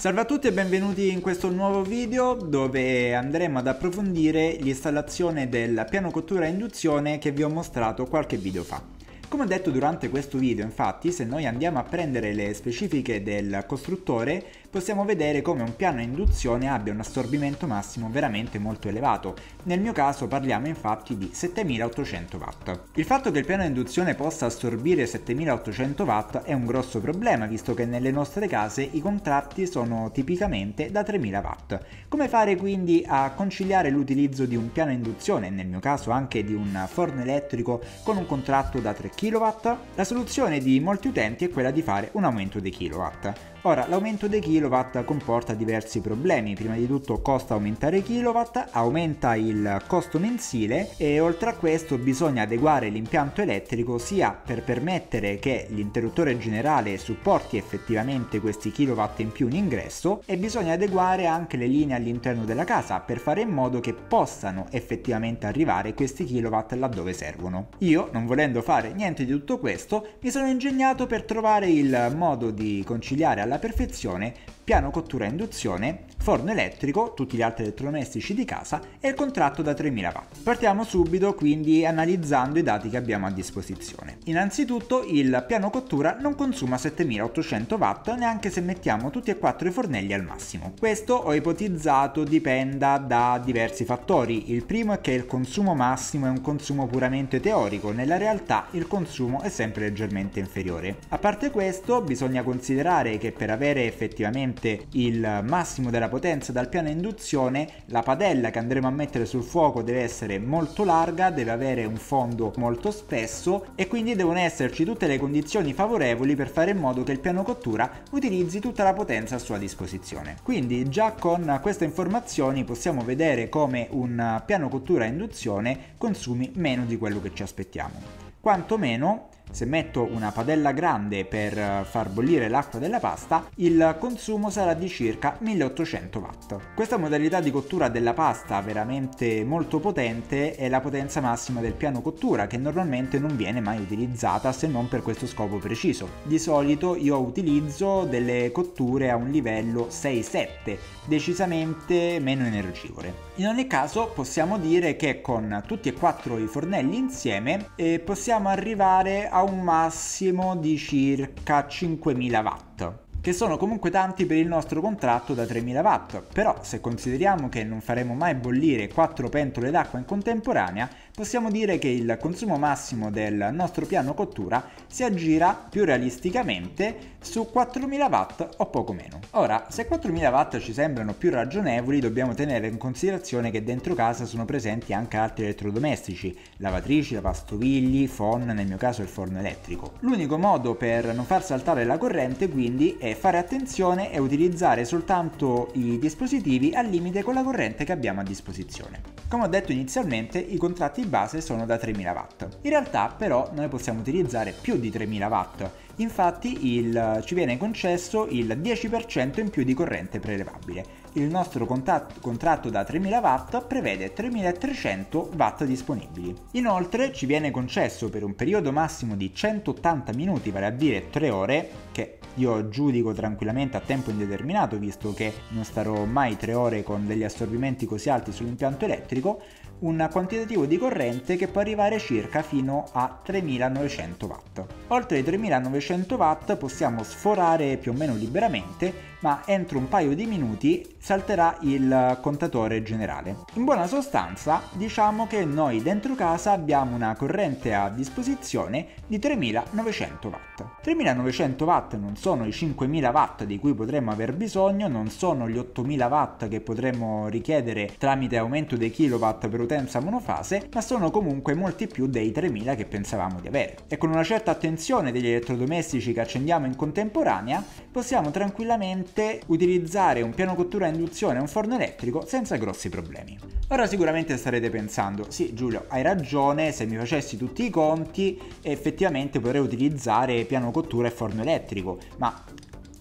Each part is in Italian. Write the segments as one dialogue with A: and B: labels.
A: Salve a tutti e benvenuti in questo nuovo video dove andremo ad approfondire l'installazione del piano cottura a induzione che vi ho mostrato qualche video fa. Come detto durante questo video infatti se noi andiamo a prendere le specifiche del costruttore possiamo vedere come un piano a induzione abbia un assorbimento massimo veramente molto elevato. Nel mio caso parliamo infatti di 7800 watt. Il fatto che il piano a induzione possa assorbire 7800 watt è un grosso problema visto che nelle nostre case i contratti sono tipicamente da 3000 watt. Come fare quindi a conciliare l'utilizzo di un piano a induzione, nel mio caso anche di un forno elettrico con un contratto da 3 kW? La soluzione di molti utenti è quella di fare un aumento dei kilowatt. Ora, l'aumento dei kilowatt comporta diversi problemi, prima di tutto costa aumentare i kilowatt, aumenta il costo mensile e oltre a questo bisogna adeguare l'impianto elettrico sia per permettere che l'interruttore generale supporti effettivamente questi kilowatt in più in ingresso e bisogna adeguare anche le linee all'interno della casa per fare in modo che possano effettivamente arrivare questi kilowatt laddove servono. Io, non volendo fare niente di tutto questo, mi sono ingegnato per trovare il modo di conciliare alla perfezione piano cottura a induzione, forno elettrico, tutti gli altri elettrodomestici di casa e il contratto da 3000 watt. Partiamo subito quindi analizzando i dati che abbiamo a disposizione. Innanzitutto il piano cottura non consuma 7800 watt neanche se mettiamo tutti e quattro i fornelli al massimo. Questo ho ipotizzato dipenda da diversi fattori. Il primo è che il consumo massimo è un consumo puramente teorico, nella realtà il consumo è sempre leggermente inferiore. A parte questo bisogna considerare che per avere effettivamente il massimo della potenza dal piano induzione, la padella che andremo a mettere sul fuoco deve essere molto larga, deve avere un fondo molto spesso e quindi devono esserci tutte le condizioni favorevoli per fare in modo che il piano cottura utilizzi tutta la potenza a sua disposizione. Quindi già con queste informazioni possiamo vedere come un piano cottura a induzione consumi meno di quello che ci aspettiamo. Quantomeno se metto una padella grande per eh, far bollire l'acqua della pasta, il consumo sarà di circa 1800 watt. Questa modalità di cottura della pasta veramente molto potente è la potenza massima del piano cottura che normalmente non viene mai utilizzata se non per questo scopo preciso. Di solito io utilizzo delle cotture a un livello 6-7, decisamente meno energivore. In ogni caso possiamo dire che con tutti e quattro i fornelli insieme eh, possiamo arrivare a a un massimo di circa 5000 watt che sono comunque tanti per il nostro contratto da 3000 watt, però se consideriamo che non faremo mai bollire 4 pentole d'acqua in contemporanea, possiamo dire che il consumo massimo del nostro piano cottura si aggira più realisticamente su 4000 watt o poco meno. Ora, se 4000 watt ci sembrano più ragionevoli, dobbiamo tenere in considerazione che dentro casa sono presenti anche altri elettrodomestici, lavatrici, lavastovigli, phon, nel mio caso il forno elettrico. L'unico modo per non far saltare la corrente quindi è fare attenzione e utilizzare soltanto i dispositivi al limite con la corrente che abbiamo a disposizione. Come ho detto inizialmente, i contratti base sono da 3000 watt. In realtà però noi possiamo utilizzare più di 3000 watt, infatti il, ci viene concesso il 10% in più di corrente prelevabile. Il nostro contratto da 3000 watt prevede 3300 watt disponibili. Inoltre ci viene concesso per un periodo massimo di 180 minuti, vale a dire 3 ore, che io giudico tranquillamente a tempo indeterminato visto che non starò mai 3 ore con degli assorbimenti così alti sull'impianto elettrico, un quantitativo di corrente che può arrivare circa fino a 3900 watt. Oltre ai 3900 watt possiamo sforare più o meno liberamente ma entro un paio di minuti salterà il contatore generale. In buona sostanza diciamo che noi dentro casa abbiamo una corrente a disposizione di 3900 watt. 3900 watt non sono i 5000 watt di cui potremmo aver bisogno, non sono gli 8000 watt che potremmo richiedere tramite aumento dei kilowatt per utenza monofase, ma sono comunque molti più dei 3000 che pensavamo di avere. E con una certa attenzione degli elettrodomestici che accendiamo in contemporanea possiamo tranquillamente sicuramente utilizzare un piano cottura a induzione e un forno elettrico senza grossi problemi. Ora sicuramente starete pensando, sì Giulio hai ragione, se mi facessi tutti i conti effettivamente potrei utilizzare piano cottura e forno elettrico, ma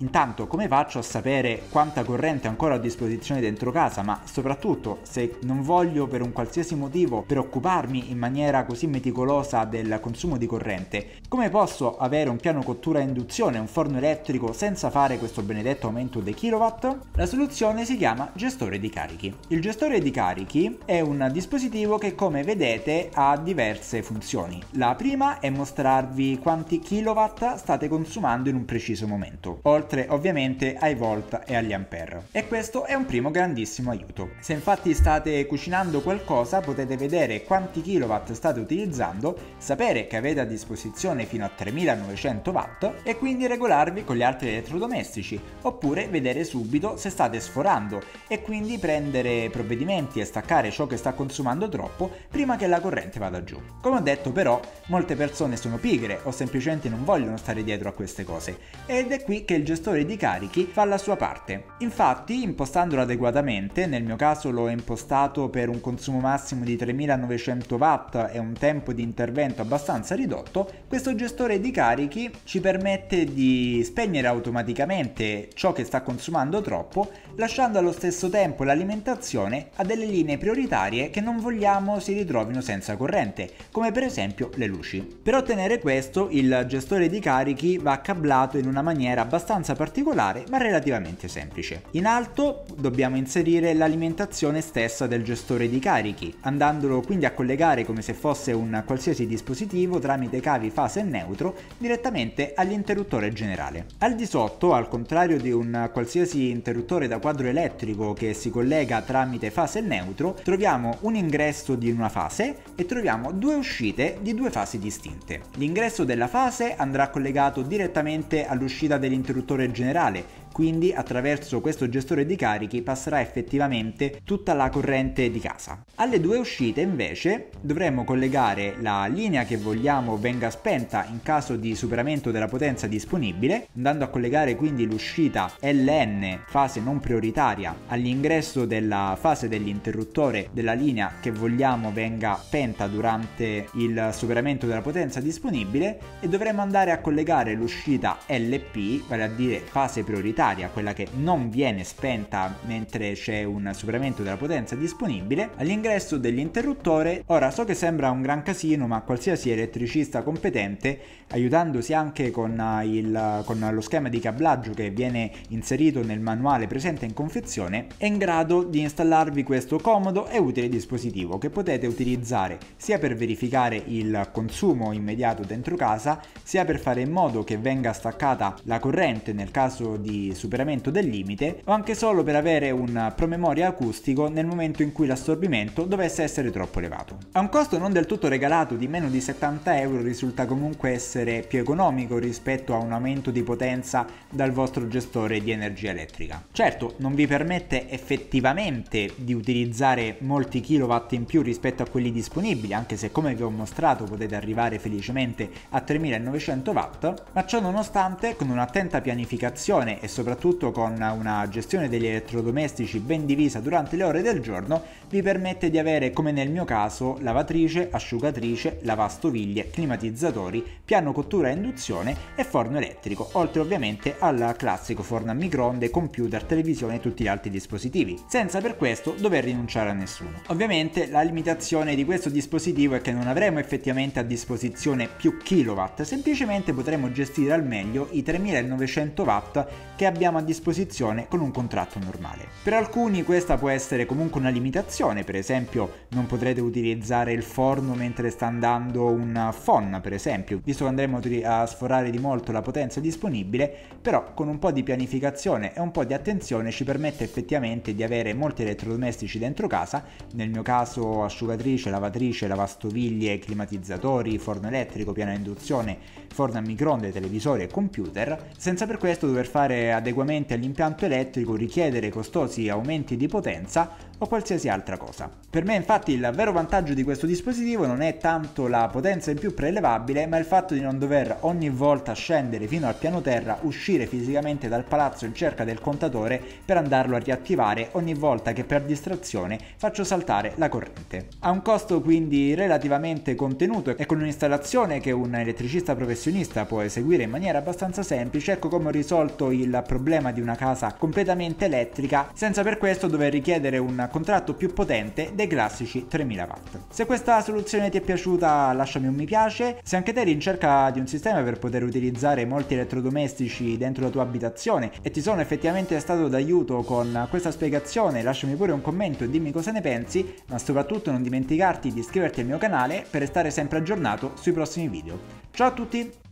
A: Intanto come faccio a sapere quanta corrente ancora ho a disposizione dentro casa, ma soprattutto se non voglio per un qualsiasi motivo preoccuparmi in maniera così meticolosa del consumo di corrente, come posso avere un piano cottura a induzione, un forno elettrico senza fare questo benedetto aumento dei kilowatt? La soluzione si chiama gestore di carichi. Il gestore di carichi è un dispositivo che come vedete ha diverse funzioni. La prima è mostrarvi quanti kilowatt state consumando in un preciso momento, oltre ovviamente ai volt e agli ampere. E questo è un primo grandissimo aiuto. Se infatti state cucinando qualcosa potete vedere quanti kilowatt state utilizzando, sapere che avete a disposizione fino a 3900 watt e quindi regolarvi con gli altri elettrodomestici, oppure vedere subito se state sforando e quindi prendere provvedimenti e staccare ciò che sta consumando troppo prima che la corrente vada giù. Come ho detto però, molte persone sono pigre o semplicemente non vogliono stare dietro a queste cose ed è qui che il gestore di carichi fa la sua parte. Infatti, impostandolo adeguatamente, nel mio caso l'ho impostato per un consumo massimo di 3900 watt e un tempo di intervento abbastanza ridotto, questo gestore di carichi ci permette di spegnere automaticamente ciò che sta consumando troppo, lasciando allo stesso tempo l'alimentazione a delle linee prioritarie che non vogliamo si ritrovino senza corrente, come per esempio le luci. Per ottenere questo, il gestore di carichi va cablato in una maniera abbastanza particolare ma relativamente semplice. In alto dobbiamo inserire l'alimentazione stessa del gestore di carichi, andandolo quindi a collegare come se fosse un qualsiasi dispositivo tramite cavi fase e neutro direttamente all'interruttore generale. Al di sotto, al contrario di un qualsiasi interruttore da quadro elettrico che si collega tramite fase e neutro, troviamo un ingresso di una fase e troviamo due uscite di due fasi distinte. L'ingresso della fase andrà collegato direttamente all'uscita dell'interruttore generale quindi attraverso questo gestore di carichi passerà effettivamente tutta la corrente di casa. Alle due uscite invece dovremmo collegare la linea che vogliamo venga spenta in caso di superamento della potenza disponibile, andando a collegare quindi l'uscita LN fase non prioritaria all'ingresso della fase dell'interruttore della linea che vogliamo venga spenta durante il superamento della potenza disponibile e dovremo andare a collegare l'uscita LP, vale a dire fase prioritaria prioritaria, quella che non viene spenta mentre c'è un superamento della potenza disponibile, all'ingresso dell'interruttore. Ora so che sembra un gran casino, ma qualsiasi elettricista competente, aiutandosi anche con, eh, il, con lo schema di cablaggio che viene inserito nel manuale presente in confezione, è in grado di installarvi questo comodo e utile dispositivo che potete utilizzare sia per verificare il consumo immediato dentro casa, sia per fare in modo che venga staccata la corrente nel caso di superamento del limite o anche solo per avere un promemoria acustico nel momento in cui l'assorbimento dovesse essere troppo elevato. A un costo non del tutto regalato di meno di 70 euro risulta comunque essere più economico rispetto a un aumento di potenza dal vostro gestore di energia elettrica. Certo, non vi permette effettivamente di utilizzare molti kilowatt in più rispetto a quelli disponibili, anche se come vi ho mostrato potete arrivare felicemente a 3900 watt, ma ciò nonostante con un'attenta pianificazione e soprattutto soprattutto con una gestione degli elettrodomestici ben divisa durante le ore del giorno, vi permette di avere, come nel mio caso, lavatrice, asciugatrice, lavastoviglie, climatizzatori, piano cottura a induzione e forno elettrico, oltre ovviamente al classico forno a microonde, computer, televisione e tutti gli altri dispositivi, senza per questo dover rinunciare a nessuno. Ovviamente la limitazione di questo dispositivo è che non avremo effettivamente a disposizione più kilowatt, semplicemente potremo gestire al meglio i 3900 watt che abbiamo a disposizione con un contratto normale. Per alcuni questa può essere comunque una limitazione, per esempio non potrete utilizzare il forno mentre sta andando un phon, per esempio, visto che andremo a sforare di molto la potenza disponibile, però con un po' di pianificazione e un po' di attenzione ci permette effettivamente di avere molti elettrodomestici dentro casa, nel mio caso asciugatrice, lavatrice, lavastoviglie, climatizzatori, forno elettrico, piano a induzione, forno a microonde, televisori e computer, senza per questo dover fare adeguamenti all'impianto elettrico, richiedere costosi aumenti di potenza o qualsiasi altra cosa. Per me infatti il vero vantaggio di questo dispositivo non è tanto la potenza in più prelevabile, ma il fatto di non dover ogni volta scendere fino al piano terra, uscire fisicamente dal palazzo in cerca del contatore per andarlo a riattivare ogni volta che per distrazione faccio saltare la corrente. Ha un costo quindi relativamente contenuto e con un'installazione che un elettricista professionista può eseguire in maniera abbastanza semplice, ecco come ho risolto il problema di una casa completamente elettrica senza per questo dover richiedere un contratto più potente dei classici 3000 watt. Se questa soluzione ti è piaciuta lasciami un mi piace, se anche te eri in cerca di un sistema per poter utilizzare molti elettrodomestici dentro la tua abitazione e ti sono effettivamente stato d'aiuto con questa spiegazione lasciami pure un commento e dimmi cosa ne pensi, ma soprattutto non dimenticarti di iscriverti al mio canale per restare sempre aggiornato sui prossimi video. Ciao a tutti!